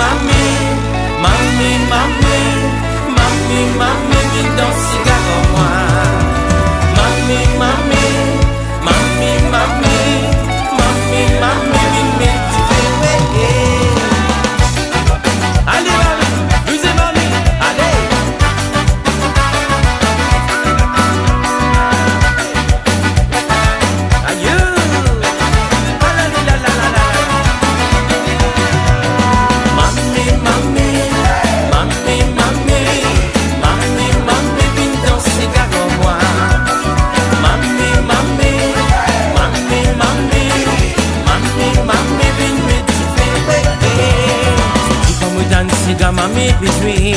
mami, mami, mami, mami, mami, viens danser avec avec mami, puis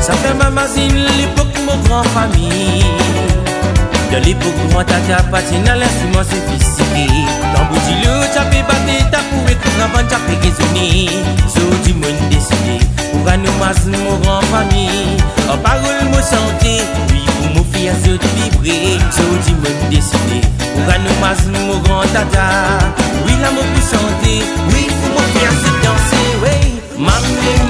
ça fait mamazine l'époque mon grand famille. De l'époque où on t'a patine à l'instrument du lot, t'as fait battre, t'as pour écrire avant, t'as fait raisonner. So décidé, pour à nous masser mon grand famille. En parole, mon santé, oui pour mon fils à se vibrer. So du monde décidé, pour à nous masser mon grand tata. Oui l'amour pour santé, oui pour mon oui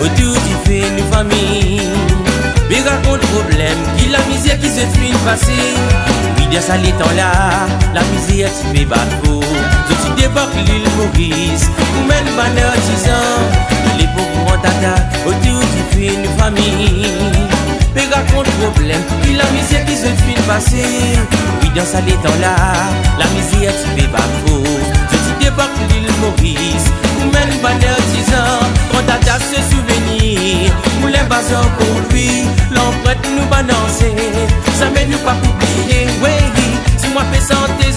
autour du fait une famille. Mais raconte problème, qui la misère qui se Oui, dans ça les temps là, la misère tu fais bateau Je tu débarques l'île Maurice, ou 10 ans Dans l'époque où on tata, autour du fait une famille. Mais raconte problème, qui la misère qui se passer Oui, ça les temps là, la fais bateau pour lui. L'empreinte nous balancer Ça nous pas oublier. Oui, si moi fais santé,